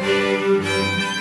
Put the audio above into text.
Música